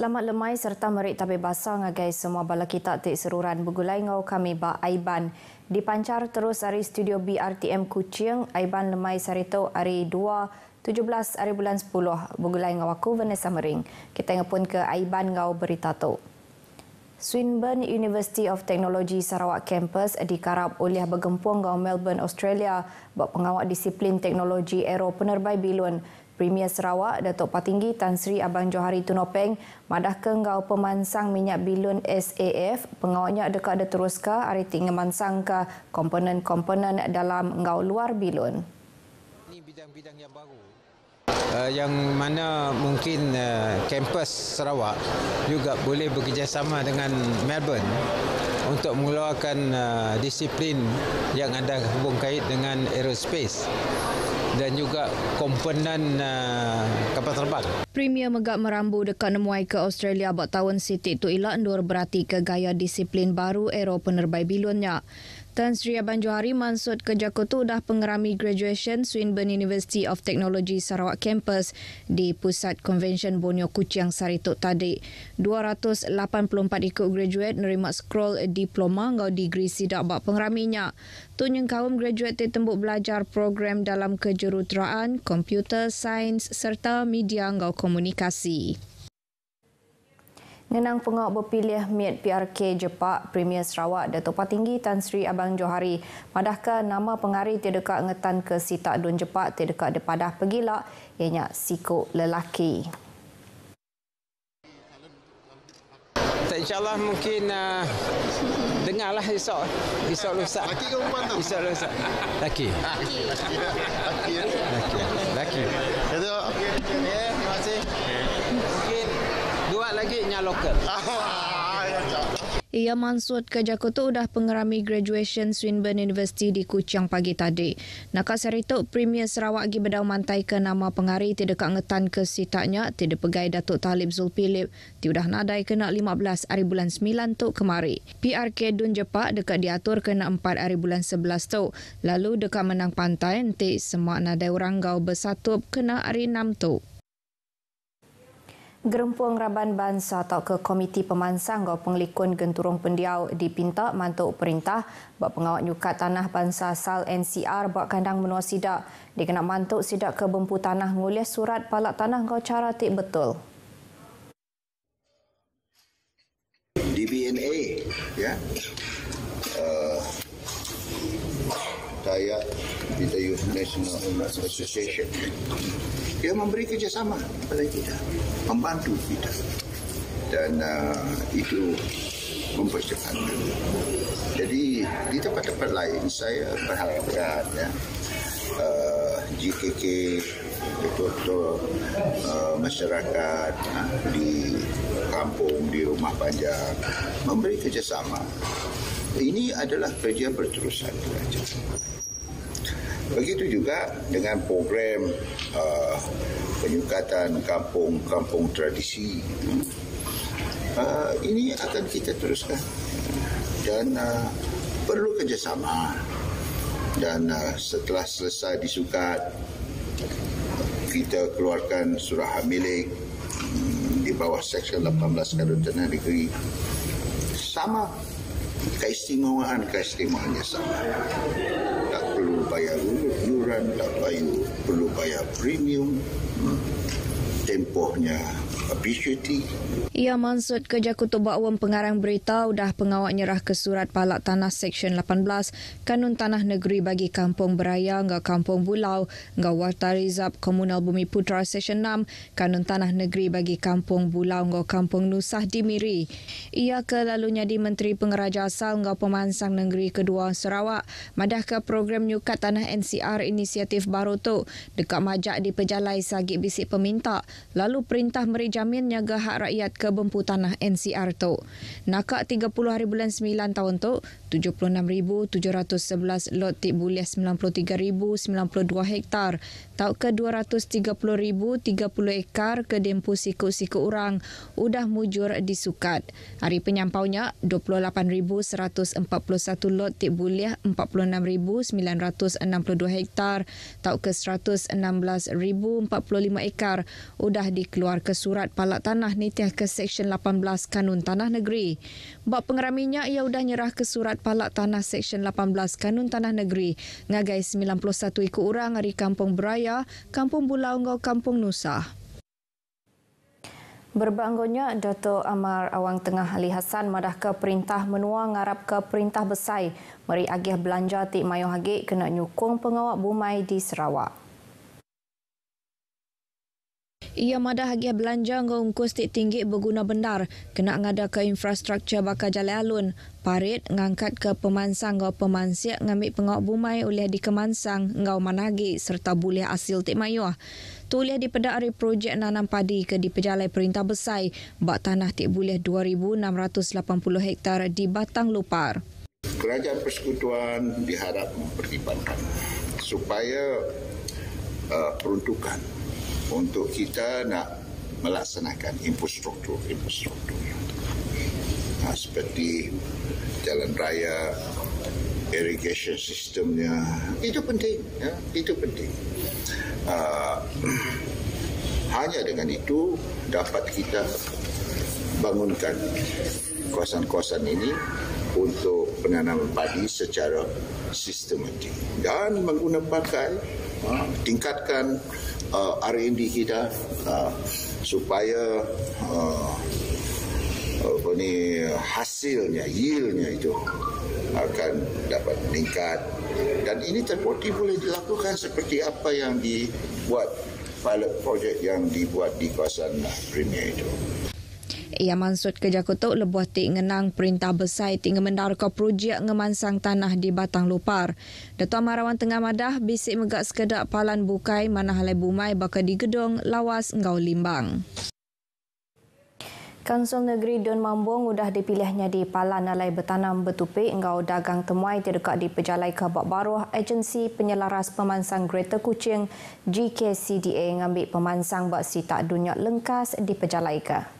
Selamat lemai serta merik tabir basah ngagai semua bala kita tik seruran bergulai ngau kami ba Aiban. Dipancar terus hari studio BRTM Kuching, Aiban lemai sarito hari 2 17 hari bulan 10 bergulai ngau aku Vanessa Mering. Kita ngepun ke Aiban ngau berita tu. Swinburne University of Technology Sarawak Campus dikarap oleh bergempung ngau Melbourne, Australia buat pengawal disiplin teknologi aero penerbai bilun Premier Sarawak Datuk Patinggi Tan Sri Abang Johari Tunopeng madah ke ngau pemansang minyak bilun SAF pengawalnya dekat ada teruska? Hari tinggal mansang ke komponen-komponen dalam ngau luar bilun. Ini bidang-bidang yang baru. Uh, yang mana mungkin uh, kampus Sarawak juga boleh bekerjasama dengan Melbourne untuk mengeluarkan uh, disiplin yang ada hubung kait dengan aerospace dan juga komponen uh, kapal terbang. Premier megak merambu dekat nemuai ke Australia buat tahun Siti tu ilah endur berarti ke gaya disiplin baru ero penerbai bilunnya. Tan Sri Abang Johari mansud ke Jakarta dah pengerami graduation Swinburne University of Technology Sarawak Campus di Pusat Convention Borneo Kuching Saritok tadi. 284 ikut graduate nerima scroll diploma ngau degree sidak bak pengeraminya. Tunyeng kaum graduate tembuk belajar program dalam kejuruteraan, komputer, sains serta media ngau komunikasi. Ngenang pengawal berpilih Miat PRK Jepak Premier Sarawak Datuk Patinggi Tan Sri Abang Johari madahkan nama pengari tidak ngetan ke sitak dun Jepak tidak depadah pegilak ianya sikuk lelaki. InsyaAllah mungkin uh, dengarlah esok. Esok lusa. Laki ke perempuan tu? Esok lusa. Laki. Laki. Laki. Laki. Laki. Itu. Okay, terima kasih. Mungkin dua yang lokal. Ah, ya. Ia mansud ke Jakarta udah pengerami graduation Swinburne University di Kuching pagi tadi. Nakak serituk Premier Sarawak gi bedau mantai ke nama pengari tidak ngetan ke sitaknya tidak pegai Datuk Talib Zulpilip ti udah nadai kena 15 hari bulan 9 tu kemari. PRK Dun Jepak dekat diatur kena 4 hari bulan 11 tu. Lalu dekat menang pantai nanti semak nadai orang gau bersatup kena hari 6 tu. Gerempuang Raban Bansa atau ke Komiti Pemansang Gau Penglikun Genturung Pendiau dipinta mantuk perintah buat pengawal nyukat tanah bangsa asal NCR buat kandang menua sidak. Dia kena mantuk sidak ke bempu tanah ngulis surat palak tanah gau cara tik betul. DBNA ya uh, saya kita Youth National Association dia memberi kerjasama kepada kita membantu kita. Dan uh, itu mempercepat. Jadi di tempat-tempat lain saya berharap ya uh, GKK betul-betul uh, masyarakat uh, di kampung di rumah panjang memberi kerjasama. Ini adalah kerja berterusan kerajaan Begitu juga dengan program uh, penyukatan kampung-kampung tradisi. Uh, ini akan kita teruskan dan uh, perlu kerjasama. Dan uh, setelah selesai disukat, kita keluarkan surah milik di bawah Seksyen 18 Kadun Tanah Negeri. Sama keistimewaan-keistimewaannya sama perlu bayar tak perlu, perlu bayar premium, hmm. Tempohnya appreciative. Ia mansud kerja kutub awam pengarang berita udah pengawal nyerah ke surat palak tanah Seksyen 18 Kanun Tanah Negeri bagi Kampung Beraya ngah Kampung Bulau ngah Warta Rizab Komunal Bumi Putra Seksyen 6 Kanun Tanah Negeri bagi Kampung Bulau ngah Kampung Nusah di Miri. Ia kelalunya di Menteri Pengeraja Asal ngah Pemansang Negeri Kedua Sarawak madah ke program nyukat tanah NCR inisiatif baru tu dekat majak di Pejalai Sagit Bisik Peminta lalu perintah merija jamin nyaga hak rakyat ke bempu tanah NCR tu. Nakak 30 hari bulan 9 tahun tu, 76,711 lot tik boleh 93,092 hektar. Tau ke 230,030 ekar ke dempu siku-siku orang udah mujur disukat. Hari penyampaunya 28,141 lot tik boleh 46,962 hektar. Tau ke 116,045 ekar udah dikeluar ke surat palak tanah nitiah ke Seksyen 18 Kanun Tanah Negeri. Bak pengeraminya ia udah nyerah ke surat palak tanah Seksyen 18 Kanun Tanah Negeri ngagai 91 ikut orang dari Kampung Beraya, Kampung Bulau ngau Kampung Nusa. Berbanggonya Dato' Amar Awang Tengah Ali Hassan madah ke perintah menua ngarap ke perintah besai meri agih belanja tik mayo hagik kena nyukung pengawak bumai di Sarawak. Ia madah hagi belanja ngungkus tik tinggi berguna bendar, kena ngada ke infrastruktur bakal jalan alun, parit ngangkat ke pemansang ngau pemansiak ngambil pengawak bumai oleh di kemansang ngau managi serta boleh hasil tik mayuah. Tuliah di pedak hari projek nanam padi ke di pejalai perintah besai, bak tanah tik boleh 2,680 hektar di Batang Lupar. Kerajaan Persekutuan diharap mempertimbangkan supaya uh, peruntukan untuk kita nak melaksanakan infrastruktur infrastruktur. Ha, seperti jalan raya irrigation sistemnya itu penting ya itu penting. Uh, hanya dengan itu dapat kita bangunkan kawasan-kawasan ini untuk penanaman padi secara sistematik. Dan menggunakan uh, tingkatkan uh, R&D kita uh, supaya uh, apa ni hasilnya yieldnya itu akan dapat meningkat. Dan ini terbukti boleh dilakukan seperti apa yang dibuat pilot project yang dibuat di kawasan Premier itu ia mansut ke Jakutuk lebuh tik ngenang perintah besar tinggal mendar ke projek ngemansang tanah di Batang Lupar. Dato' Marawan Tengah Madah bisik megak sekedak palan bukai mana halai bumai bakal di gedung lawas ngau limbang. Kansel Negeri Dun Mambung sudah dipilihnya di Palan Alai Bertanam Betupik engkau dagang temuai terdekat di Pejalai Kabak Baruh Agensi Penyelaras Pemansang Greater Kuching GKCDA ngambil pemansang bak sitak dunia lengkas di Pejalai Kabak.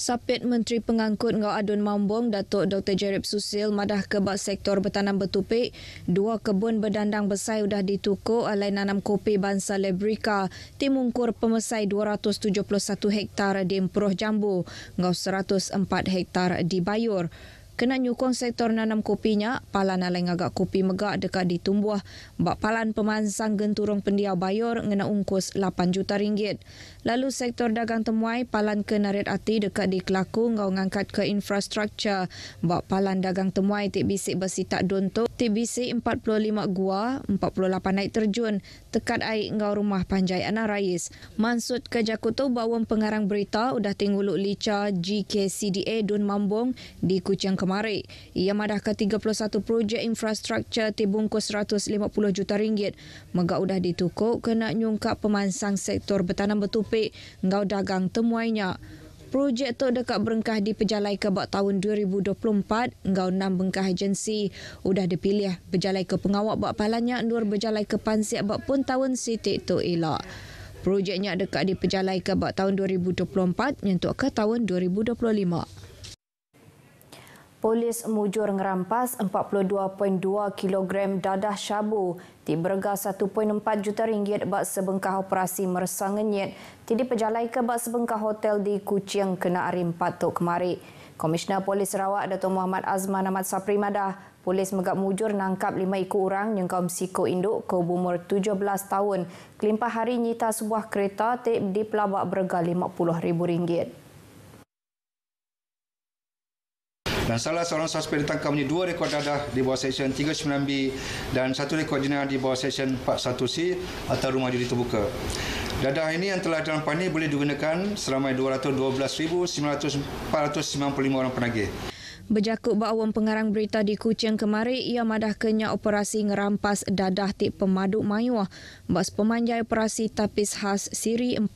Sapit Menteri Pengangkut Ngau Adun Mambong Datuk Dr. Jerib Susil madah kebak sektor bertanam betupik. Dua kebun berdandang besar sudah ditukuk alai nanam kopi bangsa Lebrika timungkur pemesai 271 hektar di Emperuh Jambu ngau 104 hektar di Bayur kena nyukong sektor nanam kopinya, palan alai ngagak kopi megak dekat ditumbuh. Bak palan pemansang genturung pendiau bayor ngena ungkus 8 juta ringgit. Lalu sektor dagang temuai, palan ke narit ati dekat di kelaku ngau ngangkat ke infrastruktur. Bak palan dagang temuai tik bisik besi tak dontok, tik bisik 45 gua, 48 naik terjun, tekat air ngau rumah panjai anak rais. Mansud ke Jakutu bawang pengarang berita udah tingguluk lica GKCDA Dun Mambong di Kuching Kemal kemarin. Ia madah ke 31 projek infrastruktur dibungkus 150 juta ringgit. Megak udah ditukuk kena nyungkap pemansang sektor bertanam betupik ngau dagang temuainya. Projek tu dekat berengkah di Pejalai Kebak tahun 2024, ngau enam bengkah agensi udah dipilih berjalai ke pengawak bak palannya nur berjalai ke pansiak bak pun tahun sitik tu elak. Projeknya dekat di Pejalai Kebak tahun 2024 nyentuk ke tahun 2025. Polis mujur ngerampas 42.2 kg dadah syabu di berga 1.4 juta ringgit bak sebengkah operasi mersangenyet di pejalai ke bak sebengkah hotel di Kuching kena arim patuk kemari. Komisioner Polis Sarawak Dato' Muhammad Azman Ahmad Sapri Madah, polis megap mujur nangkap lima ekor orang yang kaum siko induk ke umur 17 tahun. Kelimpah hari nyita sebuah kereta di pelabak berga RM50,000. Dan salah seorang suspek ditangkap punya dua rekod dadah di bawah Seksyen 39B dan satu rekod jenayah di bawah Seksyen 41C atau rumah judi terbuka. Dadah ini yang telah dirampas ini boleh digunakan seramai 212,495 orang penagih. Berjakut bawang pengarang berita di Kuching kemarin, ia madah kenya operasi ngerampas dadah tip pemaduk mayuah bas pemanjai operasi tapis khas Siri 4.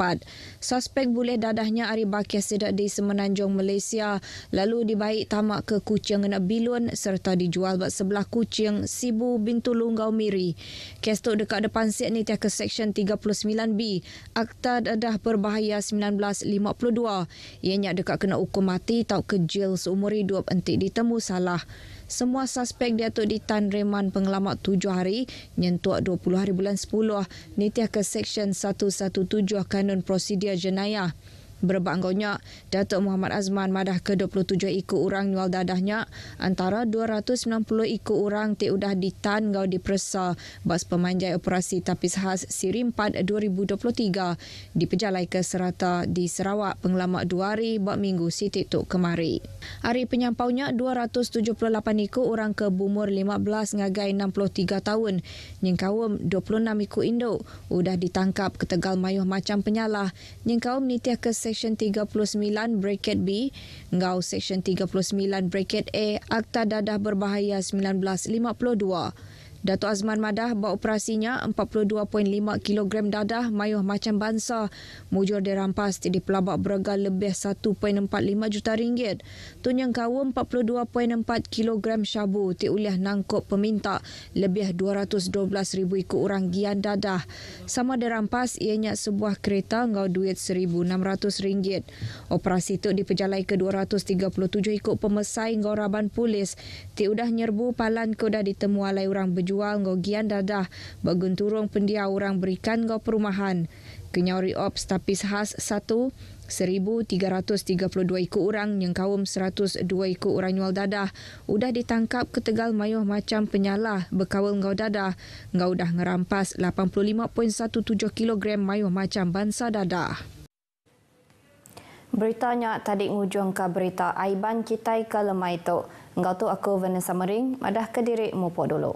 Suspek boleh dadahnya Ari Bakir sedak di Semenanjung Malaysia lalu dibaik tamak ke Kuching Ngena Bilun serta dijual bas sebelah Kuching Sibu Bintu Lunggau Miri. Kes tu dekat depan siat ni ke Seksyen 39B, Akta Dadah Berbahaya 1952. Ianya dekat kena hukum mati tau ke jail seumur hidup tik ditemu salah. Semua suspek diatuk ditan reman pengelamak tujuh hari, nyentuak 20 hari bulan 10, nitiah ke Seksyen 117 Kanun Prosedur Jenayah. Berbak anggonya, Datuk Muhammad Azman madah ke-27 ikut orang nyual dadahnya, antara 290 ikut orang ti udah ditan ngau dipersa bas pemanjai operasi tapis khas Siri 4 2023 di Pejalai ke Serata di Sarawak pengelamak dua hari buat minggu Siti Tuk kemari. Hari penyampaunya 278 ikut orang ke bumur 15 ngagai 63 tahun, nyengkawum 26 ikut induk, udah ditangkap ke Tegal Mayuh macam penyalah, nyengkawum nitiah ke Seksyen 39 Bracket B, ngau Seksyen 39 Bracket A Akta Dadah Berbahaya 1952. Datuk Azman Madah buat operasinya 42.5 kg dadah mayuh macam bangsa. Mujur dirampas di pelabak berharga lebih 1.45 juta ringgit. Tunyang kawum 42.4 kg syabu ti uliah nangkuk peminta lebih 212 ribu ikut orang gian dadah. Sama dirampas ianya sebuah kereta ngau duit 1,600 ringgit. Operasi itu dipejalai ke 237 ikut pemesai ngau raban polis. Ti udah nyerbu palan ke udah ditemu alai orang berjuang jual ngogian dadah bagun turung pendia orang berikan ngau perumahan. Kenyauri Ops Tapis Khas 1, 1,332 ikut orang yang kaum 102 ikut orang nyual dadah udah ditangkap ke Tegal Mayuh macam penyalah berkawal ngau dadah. Ngau dah ngerampas 85.17 kg mayuh macam bangsa dadah. Beritanya tadi ngujung ke berita Aiban Kitai ke lemai tu. Ngau tu aku Vanessa Mering, madah ke diri mupo dulu.